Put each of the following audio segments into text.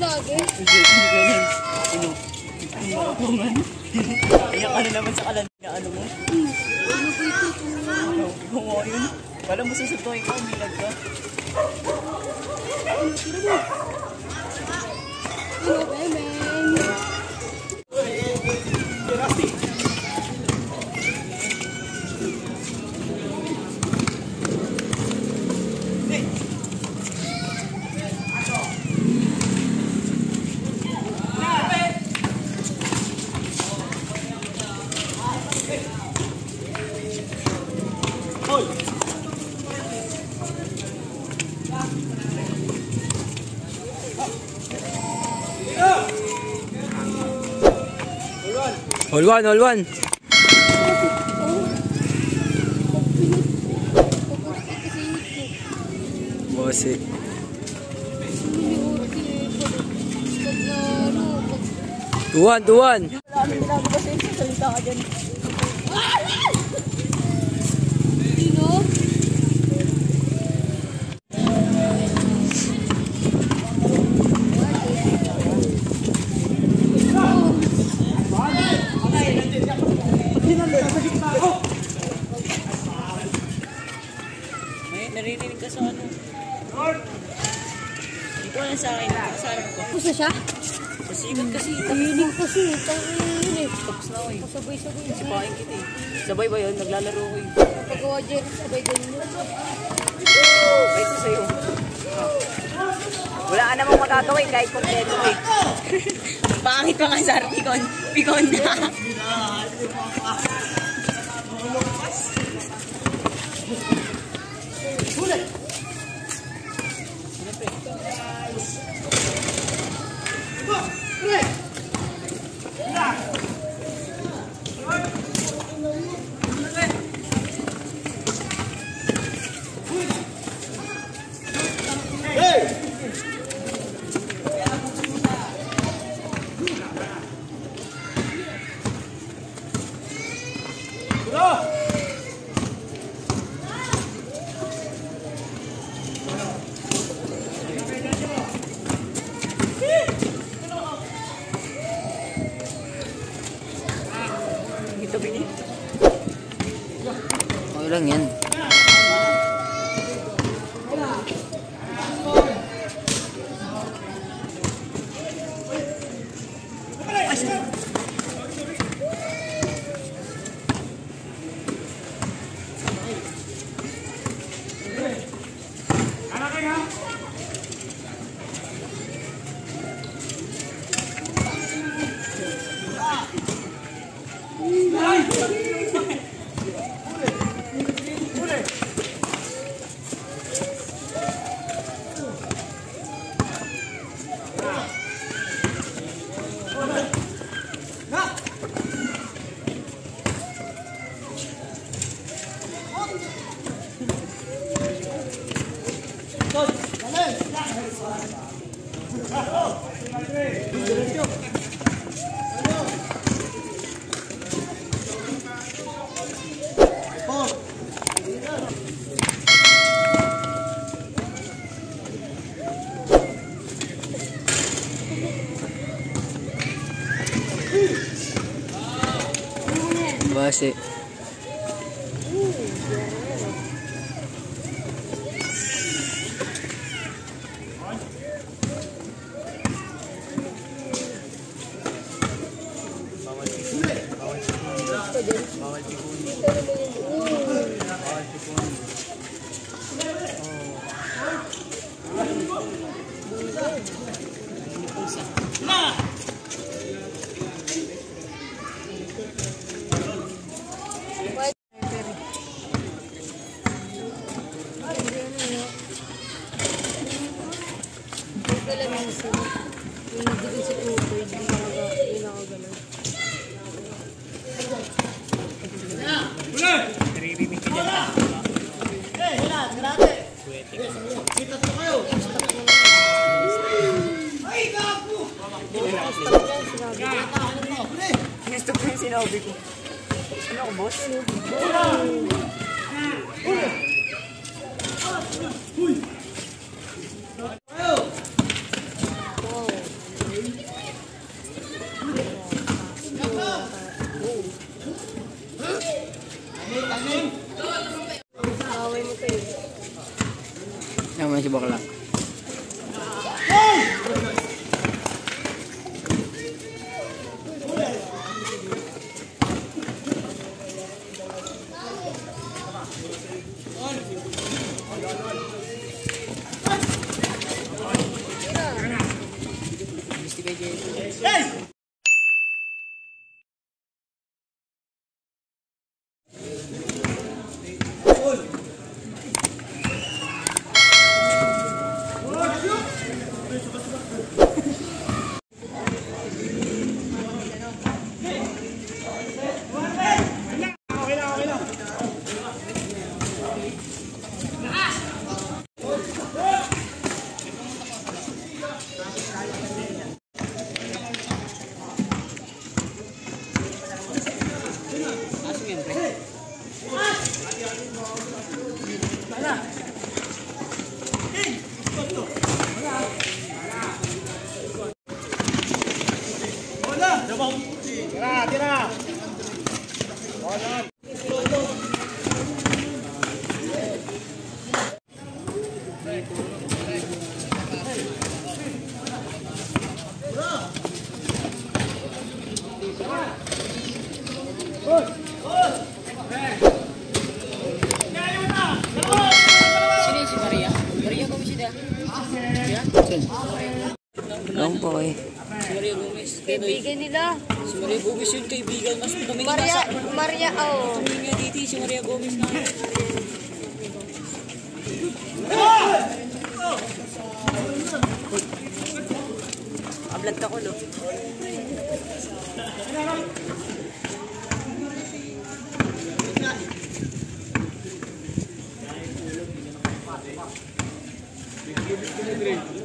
lagi. Hindi, hindi ganyan. Ano? Iyak ka na naman sa kalan na ano mo. Ano po ito? Ano? Yun. Kala mo susuntuin ka, umilag ka. Ano, Bemeng? All one, all one. Bossy. One, two one. Wala kami lang kasi sasalita ka dyan. Ka sa ano. Hindi ko alam sa akin. Sa ko. Pusa siya? Pasikat kasi. Hiling kasi. Tangin eh. Tapos na ako eh. Sabay-sabay. Sipahin kita eh. Sabay ba yun? Naglalaro ko eh. Pagawa dyan. Sabay din yun. Ay, ito sa'yo. Wala ka namang magagawin kahit kompleto eh. Pangit pa nga sa harap, pikon. Pikon na. Ito, Bini. Okay lang yan. Bossy. Wala Gusto ko yung sinabi ko. Ano ako, boss? Uy! Amin, amin! masih bakalak Kaibigan nila. Si Maria Gomez yung kaibigan. Mas tumingin Maria, sa... Maria, oh. Tumingin nga dito si Maria Gomez na. Ablat ka ko, no? Nota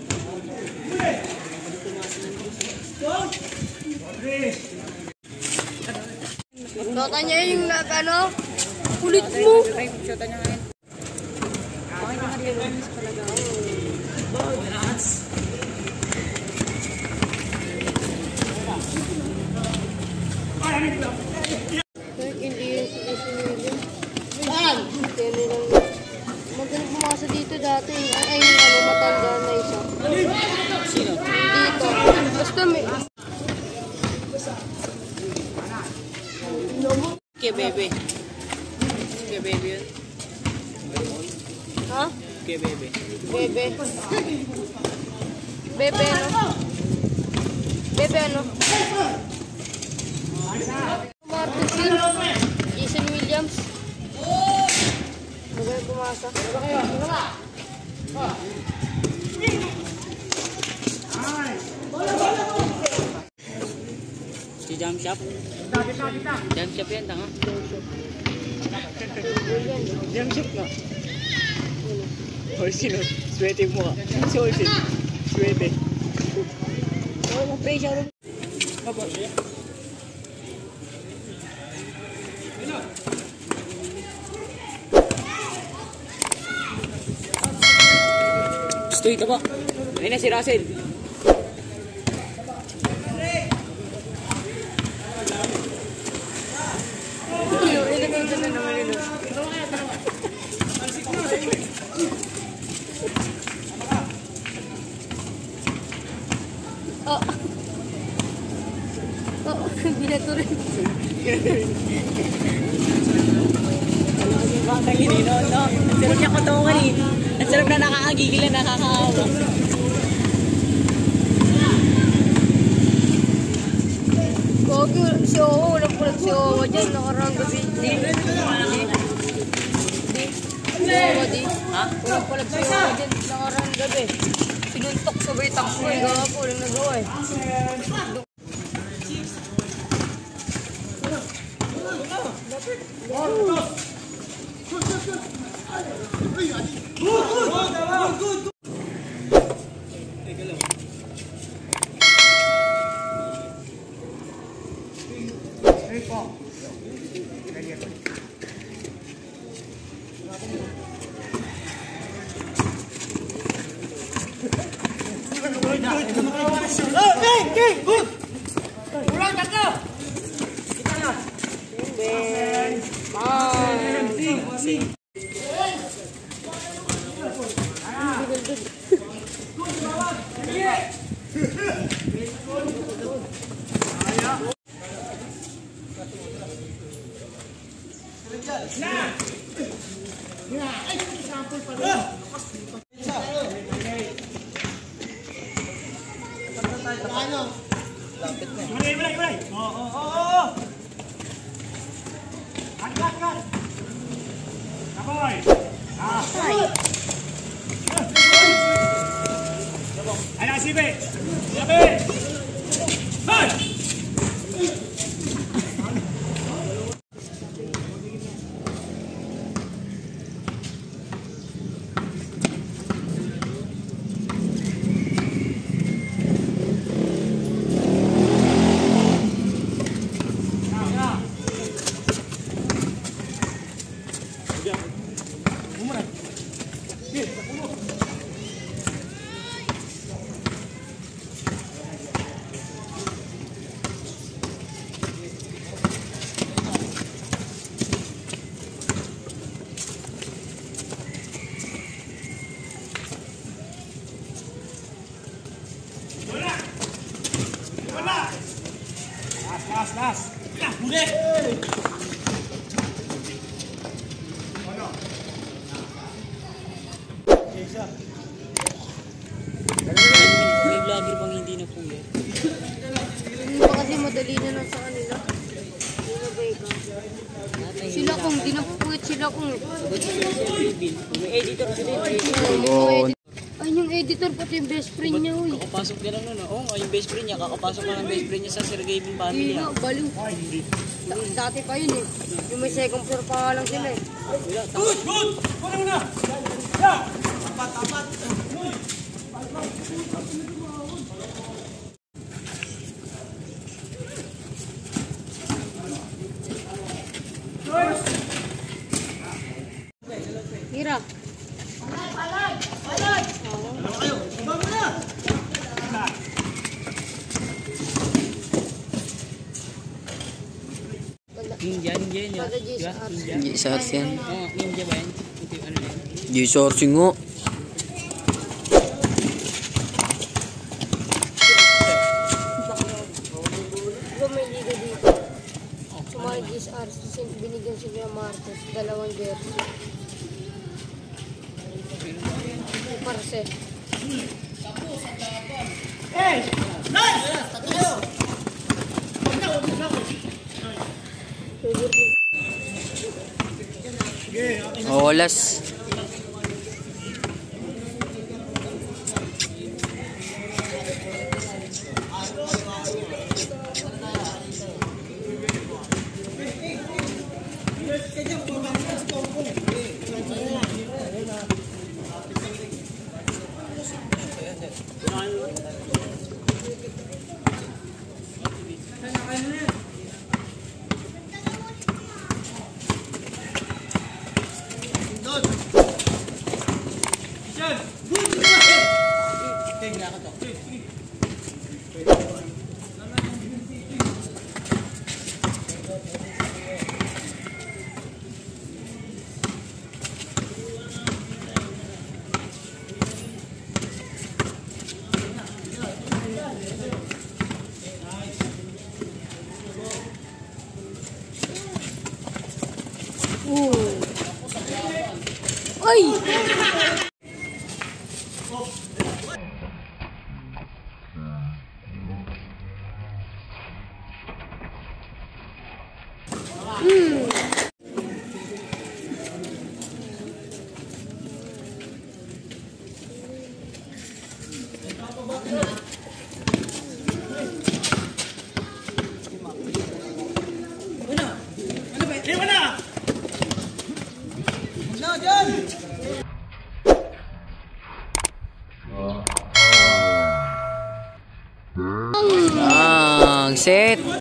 niya yung nag? Kulit mo. Ay, shota niya ngayon. Bakit ka Maria Gomez palaga? Hindi yung sinili. Saan? Kaya nilang... Magaling pumasa dito dati. Ay, ay, yung ano, matanda na isa. Sino? Dito. Basta may... Kaya bebe. Kaya bebe yun. Ha? Kaya bebe. Bebe. Bebe, ano? Bebe, ano? Martin King. Jason Williams. Magaling pumasa. Si Jam Shop. Jam Shop yan, tanga. Jam Shop nga. Orsin. Swete mo ka. Si Orsin. Swete. Oh, na-pray siya rin. Gusto ito ba? Ayun na si Russell. Ilagay dyan na naman yun. Oh. Oh, binato rin. Baka kinino, no? Ang sarap niya kutungan eh. Ang sarap na nakakagigil na nakakaawa. Gogi, si Oo, Oo dyan, nakarang gabi. Di. Di. Di. Oo, di. Ha? Pulag si Oo dyan, nakarang gabi. Sinuntok sabay takbo eh, gapo, walang nagawa eh. very calm. Very. Hey, hey. Ano? Lapit na. Ibray, ibray, ibray. Oo, oo, oo. Agad, agad. Kaboy. Ah. Ay, nasibe. Sibe. Hey! Sila kung di napupuwit sila kung editor Oo. Ay, yung editor pati yung best friend niya, uy. Kakapasok ka lang nun. ah. Oo, oh, yung best friend niya. Kakapasok ka ng best friend niya sa Sir Gaming Family. Hindi nga, baliw. Da- dati pa yun eh. Yung may second floor pa nga lang sila eh. Good, good. Kunin mo na. Ya. Hira. Ninja, ninja yun. Kada G sa arts. Hindi sa arts yan. Oo, ninja ba yan? Ito yung ano yan? Arts nga. Binigyan si Kuya Marcos, dalawang jersey. Parse. Oo, last. Hola. Ay! Lima na. Ang set.